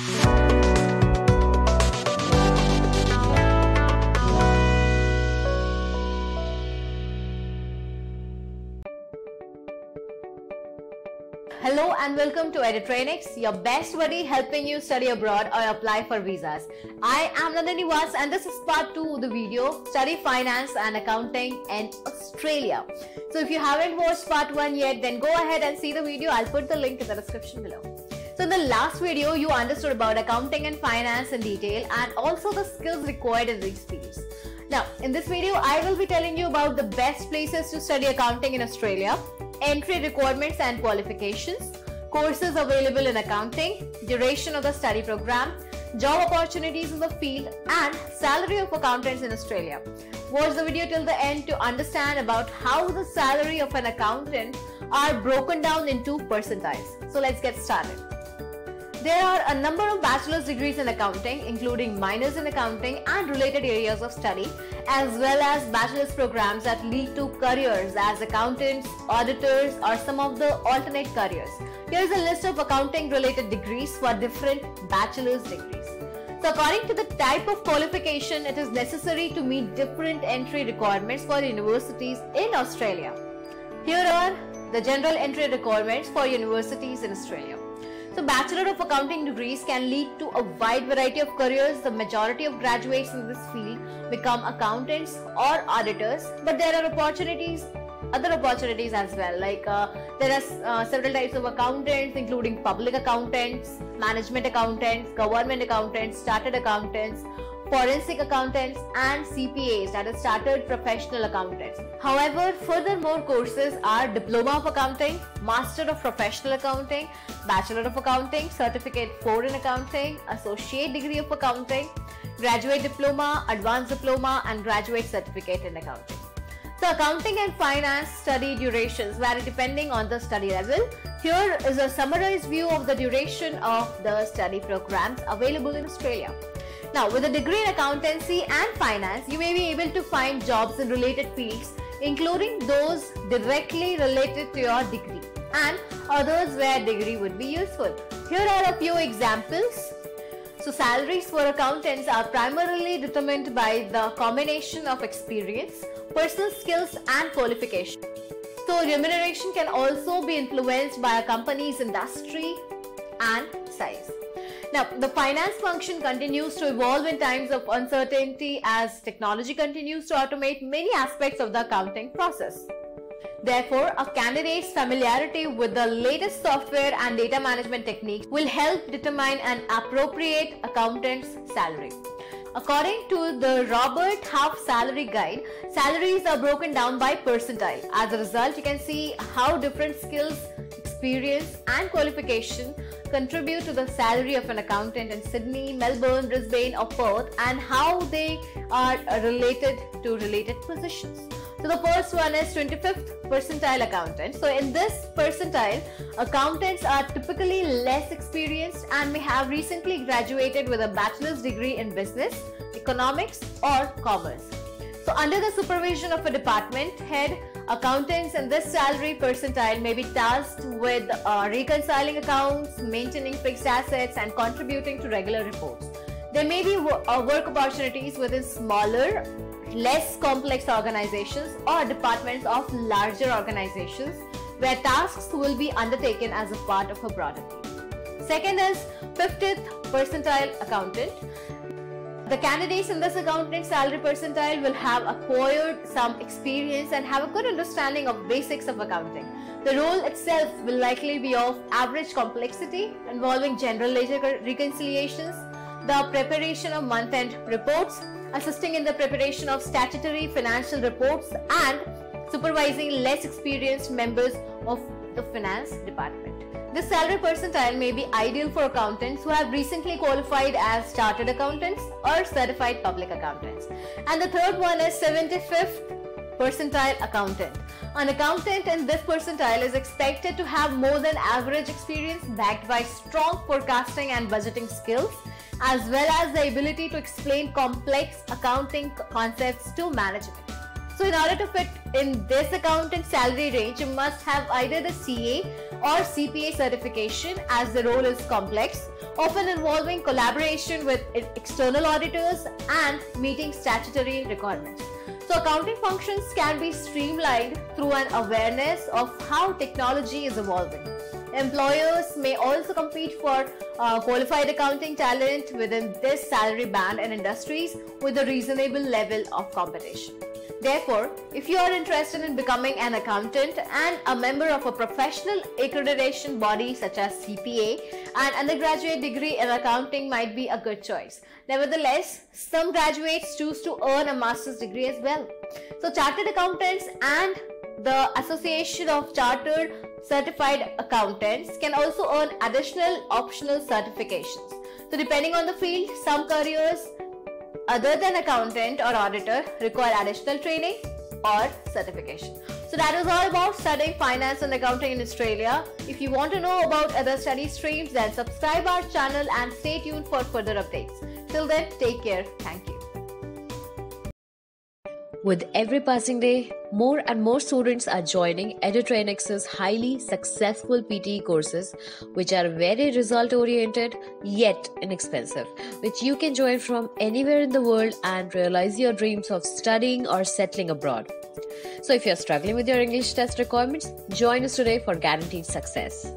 Hello and welcome to Edutrainex, your best buddy helping you study abroad or apply for visas. I am Nandini Vas and this is part 2 of the video Study Finance and Accounting in Australia. So if you haven't watched part 1 yet then go ahead and see the video. I'll put the link in the description below. So in the last video you understood about accounting and finance in detail and also the skills required in these fields. Now in this video I will be telling you about the best places to study accounting in Australia entry requirements and qualifications, courses available in accounting, duration of the study program, job opportunities in the field and salary of accountants in Australia. Watch the video till the end to understand about how the salary of an accountant are broken down into percentiles. So let's get started. There are a number of bachelor's degrees in accounting, including minors in accounting and related areas of study, as well as bachelor's programs that lead to careers as accountants, auditors, or some of the alternate careers. Here's a list of accounting related degrees for different bachelor's degrees. So according to the type of qualification, it is necessary to meet different entry requirements for universities in Australia. Here are the general entry requirements for universities in Australia. So Bachelor of Accounting degrees can lead to a wide variety of careers. The majority of graduates in this field become accountants or auditors, but there are opportunities other opportunities as well like uh, there are uh, several types of accountants including public accountants management accountants government accountants chartered accountants forensic accountants and CPAs that is chartered professional accountants. However, furthermore courses are Diploma of Accounting, Master of Professional Accounting, Bachelor of Accounting, Certificate 4 in Accounting, Associate Degree of Accounting, Graduate Diploma, Advanced Diploma and Graduate Certificate in Accounting. So accounting and finance study durations vary depending on the study level. Here is a summarized view of the duration of the study programs available in Australia. Now, with a degree in accountancy and finance, you may be able to find jobs in related fields, including those directly related to your degree and others where degree would be useful. Here are a few examples. So, salaries for accountants are primarily determined by the combination of experience, personal skills and qualification. So, remuneration can also be influenced by a company's industry and size. Now, the finance function continues to evolve in times of uncertainty as technology continues to automate many aspects of the accounting process. Therefore, a candidate's familiarity with the latest software and data management techniques will help determine an appropriate accountant's salary. According to the Robert Half Salary Guide, salaries are broken down by percentile. As a result, you can see how different skills, experience and qualification contribute to the salary of an accountant in Sydney, Melbourne, Brisbane or Perth and how they are related to related positions. So the first one is 25th percentile accountant. So in this percentile, accountants are typically less experienced and may have recently graduated with a bachelor's degree in business, economics or commerce. So under the supervision of a department head, Accountants in this salary percentile may be tasked with uh, reconciling accounts, maintaining fixed assets, and contributing to regular reports. There may be uh, work opportunities within smaller, less complex organizations or departments of larger organizations where tasks will be undertaken as a part of a broader team. Second is 50th percentile accountant. The candidates in this accountant salary percentile will have acquired some experience and have a good understanding of basics of accounting. The role itself will likely be of average complexity involving general ledger reconciliations, the preparation of month-end reports, assisting in the preparation of statutory financial reports and supervising less experienced members of the finance department. This salary percentile may be ideal for accountants who have recently qualified as chartered accountants or certified public accountants. And the third one is 75th percentile accountant. An accountant in this percentile is expected to have more than average experience backed by strong forecasting and budgeting skills as well as the ability to explain complex accounting concepts to management. So in order to fit in this accountant salary range, you must have either the CA or CPA certification as the role is complex, often involving collaboration with external auditors and meeting statutory requirements. So accounting functions can be streamlined through an awareness of how technology is evolving. Employers may also compete for uh, qualified accounting talent within this salary band and industries with a reasonable level of competition. Therefore, if you are interested in becoming an accountant and a member of a professional accreditation body such as CPA, an undergraduate degree in accounting might be a good choice. Nevertheless, some graduates choose to earn a master's degree as well. So, chartered accountants and the Association of Chartered Certified Accountants can also earn additional optional certifications. So, depending on the field, some careers other than accountant or auditor require additional training or certification. So that is all about studying finance and accounting in Australia. If you want to know about other study streams, then subscribe our channel and stay tuned for further updates. Till then, take care. Thank you. With every passing day, more and more students are joining Edutrainex's highly successful PTE courses, which are very result oriented yet inexpensive, which you can join from anywhere in the world and realize your dreams of studying or settling abroad. So, if you're struggling with your English test requirements, join us today for guaranteed success.